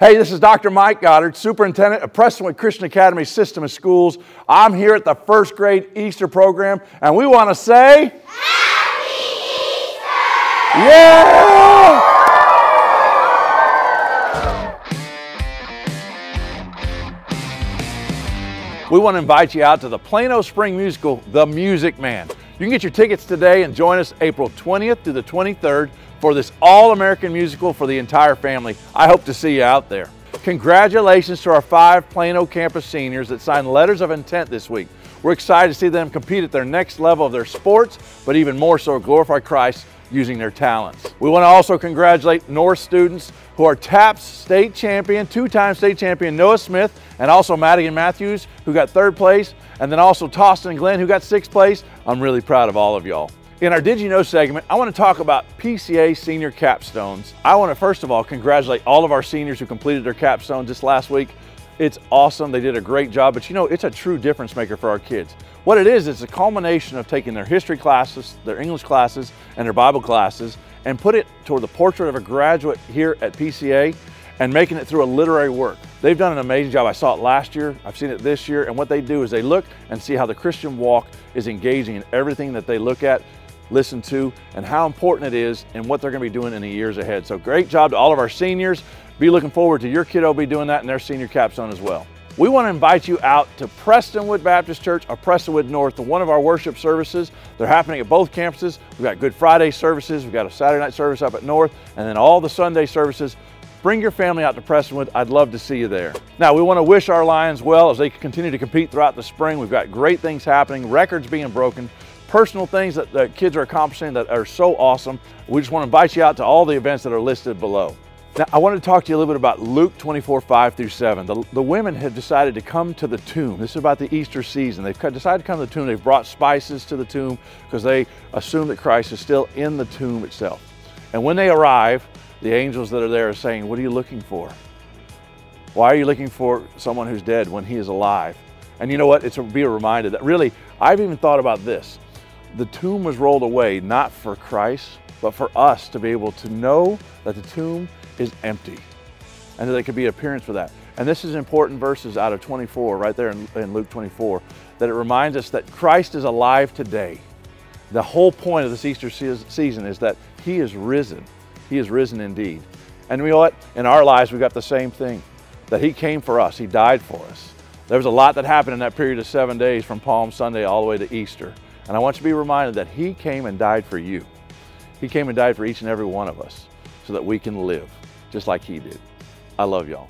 Hey, this is Dr. Mike Goddard, Superintendent of Prestonwood Christian Academy System of Schools. I'm here at the first grade Easter program, and we want to say, Happy Easter! Yeah! We want to invite you out to the Plano Spring Musical, The Music Man. You can get your tickets today and join us April 20th through the 23rd for this all-American musical for the entire family. I hope to see you out there. Congratulations to our five Plano campus seniors that signed letters of intent this week. We're excited to see them compete at their next level of their sports, but even more so glorify Christ using their talents. We want to also congratulate North students who are TAPS state champion, two-time state champion Noah Smith, and also Madigan Matthews, who got third place, and then also Toston and Glenn, who got sixth place. I'm really proud of all of y'all. In our Did You Know segment, I want to talk about PCA senior capstones. I want to first of all congratulate all of our seniors who completed their capstones this last week. It's awesome, they did a great job, but you know, it's a true difference maker for our kids. What it is, it's a culmination of taking their history classes, their English classes, and their Bible classes, and put it toward the portrait of a graduate here at PCA and making it through a literary work. They've done an amazing job. I saw it last year, I've seen it this year, and what they do is they look and see how the Christian walk is engaging in everything that they look at listen to, and how important it is and what they're going to be doing in the years ahead. So great job to all of our seniors. Be looking forward to your kiddo be doing that in their senior capstone as well. We want to invite you out to Prestonwood Baptist Church or Prestonwood North to one of our worship services. They're happening at both campuses. We've got Good Friday services, we've got a Saturday night service up at North, and then all the Sunday services. Bring your family out to Prestonwood. I'd love to see you there. Now, we want to wish our Lions well as they continue to compete throughout the spring. We've got great things happening, records being broken personal things that the kids are accomplishing that are so awesome. We just want to invite you out to all the events that are listed below. Now, I wanted to talk to you a little bit about Luke 24, 5 through 7. The, the women have decided to come to the tomb. This is about the Easter season. They've decided to come to the tomb. They've brought spices to the tomb because they assume that Christ is still in the tomb itself. And when they arrive, the angels that are there are saying, What are you looking for? Why are you looking for someone who's dead when he is alive? And you know what? It's to be a reminder that really, I've even thought about this the tomb was rolled away not for Christ, but for us to be able to know that the tomb is empty and that there could be appearance for that. And this is important verses out of 24, right there in, in Luke 24, that it reminds us that Christ is alive today. The whole point of this Easter season is that He is risen. He is risen indeed. And you know what? In our lives, we've got the same thing that He came for us, He died for us. There was a lot that happened in that period of seven days from Palm Sunday all the way to Easter. And I want you to be reminded that He came and died for you. He came and died for each and every one of us so that we can live just like He did. I love y'all.